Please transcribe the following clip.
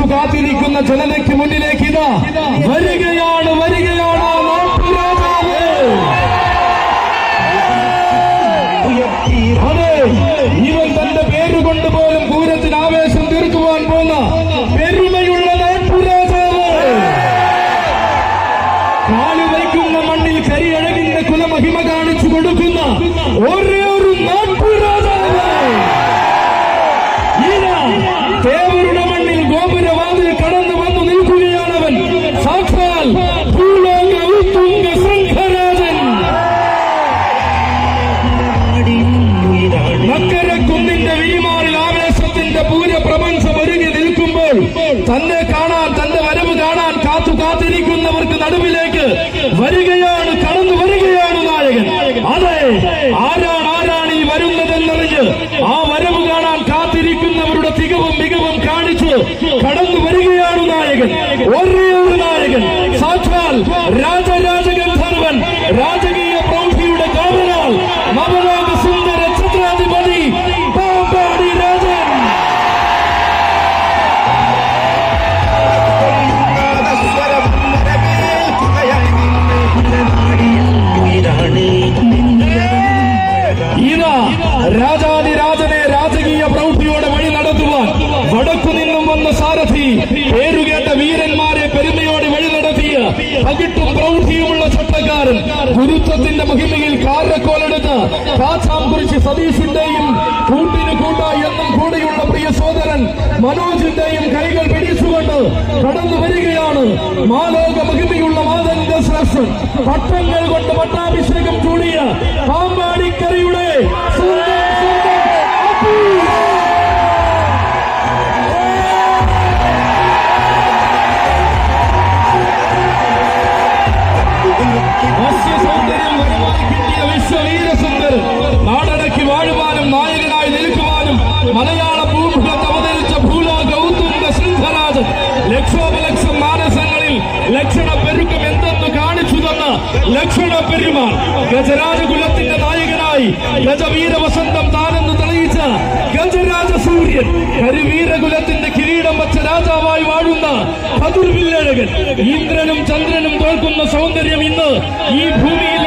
കാത്തു കാത്തിരിക്കുന്ന ജനതയ്ക്ക് മുന്നിലേക്ക് ഇതാ. വരികയാണ് വരികയാണ് അതെ ഇവൻ തന്റെ പേരുകൊണ്ട് പോലും പൂരത്തിന് ആവേശം തീർക്കുവാൻ പോന്ന പെരുമയുള്ള നാട്ടുരാജാവ് കാലു വയ്ക്കുന്ന മണ്ണിൽ കരിയഴകിന്റെ കുലമഹിമ കാണിച്ചു കൊടുക്കുന്ന ഒരേ മക്കരക്കുന്നിന്റെ വിരിമാറിൽ ആവേശത്തിന്റെ പൂരപ്രപഞ്ചം ഒരുങ്ങി നിൽക്കുമ്പോൾ തന്നെ കാണാൻ തന്റെ വരവ് കാണാൻ കാത്തു കാത്തിരിക്കുന്നവർക്ക് നടുവിലേക്ക് വരികയാണ് കടന്നു വരികയാണ് നായകൻ. അതെ ആരാണ് ആരാണ് ഈ വരുന്നതെന്നറിഞ്ഞ് ആ വരവ് കാണാൻ കാത്തിരിക്കുന്നവരുടെ തികവും മികവും കാണിച്ച് കടന്നു വരികയാണ് നായകൻ. ഒരേ ഒരു പകിട്ടും പ്രൗഢിയുമുള്ള ചട്ടക്കാരൻ ഗുരുത്വത്തിന്റെ മഹിമയിൽ കാരക്കോലെടുത്ത് കാച്ചാംകുറിച്ച് സതീഷിന്റെയും കൂട്ടിന് കൂട്ട എന്നും കൂടെയുള്ള പ്രിയ സോദരൻ മനോജിന്റെയും കൈകൾ പിടിച്ചുകൊണ്ട് കടന്നു വരികയാണ്. മാലോക മഹിമയുള്ള മാതന്റെ ശ്രേഷ്ഠൻ പട്ടങ്ങൾ കൊണ്ട് പട്ടാഭിഷേകം ചൂടിയ ലക്ഷോപലക്ഷം മാനസങ്ങളിൽ ലക്ഷണ പെരുക്കം എന്തെന്ന് കാണിച്ചു തന്ന ലക്ഷണ പെരുമാൾ ഗജരാജകുലത്തിന്റെ നായകനായി ഗജവീര വസന്തം താനെന്ന് തെളിയിച്ച ഗജരാജ സൂര്യൻ കരുവീരകുലത്തിന്റെ കിരീടം വച്ച രാജാവായി വാഴുന്ന കതിർവില്ലഴകൻ ഇന്ദ്രനും ചന്ദ്രനും തോൽക്കുന്ന സൗന്ദര്യം ഇന്ന് ഈ ഭൂമിയിൽ